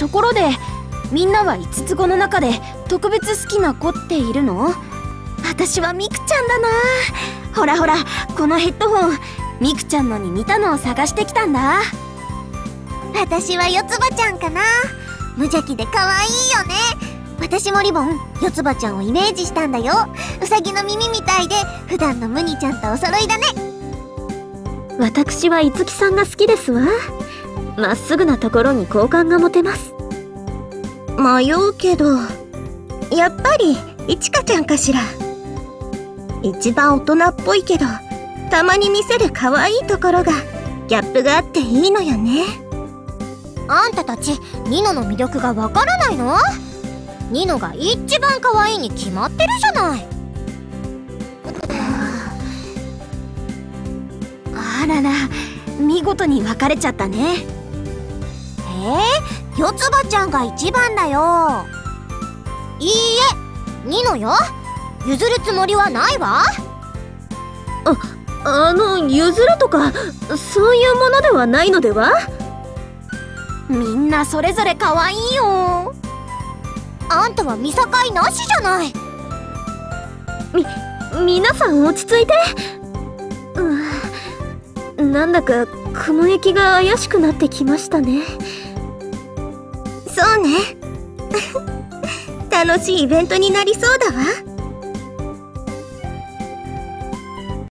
ところでみんなは5つ子の中で特別好きな子っているの？私はミクちゃんだな。ほらほらこのヘッドホンミクちゃんのに似たのを探してきたんだ。私は四つ葉ちゃんかな。無邪気で可愛いよね。私もリボン四つ葉ちゃんをイメージしたんだよ。うさぎの耳みたいで普段のムニちゃんとお揃いだね。私は五木さんが好きですわまっすぐなところに好感が持てます。迷うけどやっぱりいちかちゃんかしら。一番大人っぽいけどたまに見せる可愛いところがギャップがあっていいのよね。あんたたちニノの魅力がわからないの？ニノが一番可愛いに決まってるじゃない。あらら見事に分かれちゃったね。えー、四つ葉ちゃんが一番だよ。いいえニノよ。譲るつもりはないわ。ああの譲るとかそういうものではないのでは？みんなそれぞれ可愛いよ。あんたは見境なしじゃない。み皆さん落ち着いて。うんなんだか雲行きが怪しくなってきましたねそうね。楽しいイベントになりそうだわ。